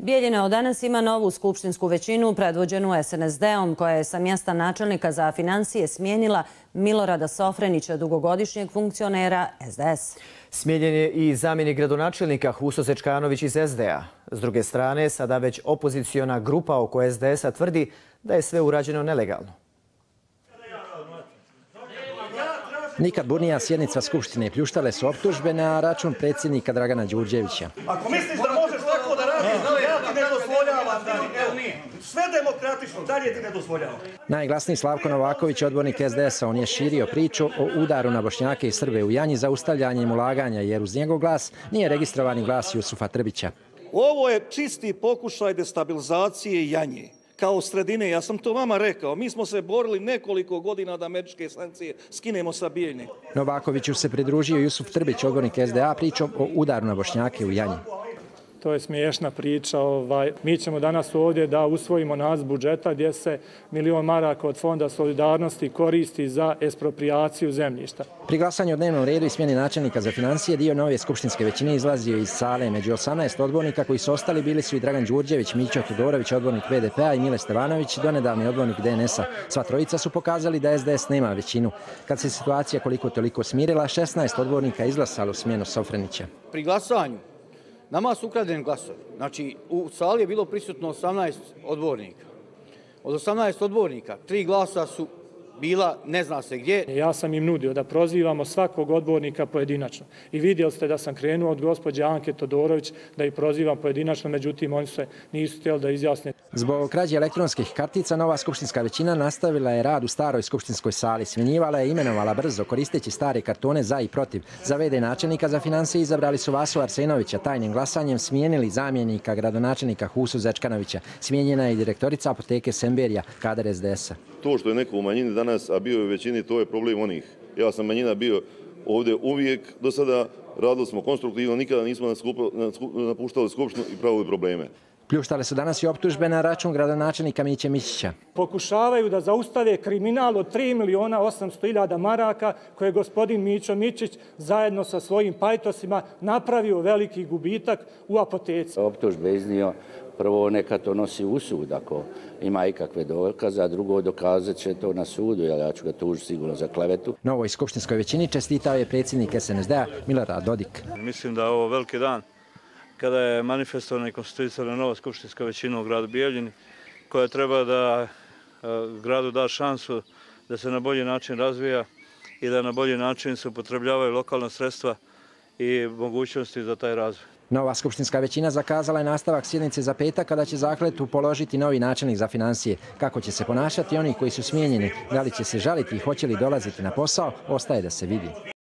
Bijeljina od danas ima novu skupštinsku većinu predvođenu SNSD-om koja je sa mjesta načelnika za financije smijenila Milorada Sofrenića, dugogodišnjeg funkcionera SDS. Smijenjen je i zamjenik gradonačelnika Huso Sečkanović iz SD-a. S druge strane, sada već opozicijona grupa oko SDS-a tvrdi da je sve urađeno nelegalno. Nikad burnija sjednica Skupštine pljuštale su optužbe na račun predsjednika Dragana Đurđevića. Ako misliš da možeš tako da radiš, ne dozvoljavam. Sve demokratično, dalje ti ne dozvoljavam. Najglasniji Slavko Novaković, odbornik SDS-a, on je širio priču o udaru na Bošnjake i Srbe u Janji za ustavljanjem ulaganja, jer uz njegov glas nije registrovani glas Jusufa Trbića. Ovo je čisti pokušaj destabilizacije Janje kao sredine. Ja sam to vama rekao. Mi smo se borili nekoliko godina da američke sankcije skinemo sa bijeljne. Novakoviću se pridružio Jusuf Trbić, odbornik SDA, pričom o udaru na Bošnjake u Janji. To je smiješna priča. Ovaj, mi ćemo danas ovdje da usvojimo nas budžeta gdje se milion maraka od Fonda solidarnosti koristi za espropriaciju zemljišta. Pri glasanju o dnevnom redu i smjeni načelnika za financije dio nove skupštinske većine izlazio iz sale. Među 18 odbornika koji su ostali bili su i Dragan Đurđević, Mićo Tudorović, odbornik BDP-a i Mile Stevanović, donedavni odbornik DNS-a. Sva trojica su pokazali da SDS nema većinu. Kad se situacija koliko toliko smirila, 16 odbornika izglasalo smjenu Sofrenića. Pri glasanju Nama su ukradeni glasovi. Znači, u sali je bilo prisutno 18 odbornika. Od 18 odbornika, tri glasa su bila ne zna se gdje. Ja sam im nudio da prozivamo svakog odbornika pojedinačno. I vidjeli ste da sam krenuo od gospođe Anke Todorović da ih prozivam pojedinačno, međutim oni se nisu htjeli da izjasne. Zbog krađe elektronskih kartica, nova skupštinska većina nastavila je rad u staroj skupštinskoj sali. Smenjivala je imenovala brzo, koristeći stare kartone za i protiv. Za vede načelnika za financije izabrali su Vasu Arsenovića. Tajnim glasanjem smijenili zamjenika gradonačelnika Husu Zečkanovića. Smijenjena je i direktorica apoteke Semberija, kadar SDS-a. To što je neko u manjini danas, a bio je u većini, to je problem onih. Ja sam manjina bio ovdje uvijek do sada, radili smo konstruktivno, nikada nismo napuštali skupštinu i pravili probleme. Pljuštale su danas i optužbe na račun gradonačelnika Miće Mišića. Pokušavaju da zaustave kriminal od 3 miliona 800 iljada maraka koje je gospodin Mićo Mičić zajedno sa svojim pajtosima napravio veliki gubitak u apoteci. Optužbe iznio prvo neka to nosi u sud ako ima ikakve dokaze, a drugo dokazat će to na sudu, jer ja ću ga tužiti sigurno za klevetu. Novoj skupštinskoj većini čestitao je predsjednik SNSD-a Milorad Dodik. Mislim da je ovo veliki dan kada je manifestovana i konstituisana nova skupštinska većina u gradu Bijeljini, koja treba da e, gradu da šansu da se na bolji način razvija i da na bolji način se upotrebljavaju lokalna sredstva i mogućnosti za taj razvoj. Nova skupštinska većina zakazala je nastavak sjednice za petak kada će zakletu položiti novi načelnik za financije. Kako će se ponašati oni koji su smijenjeni, da li će se žaliti i hoće li dolaziti na posao, ostaje da se vidi.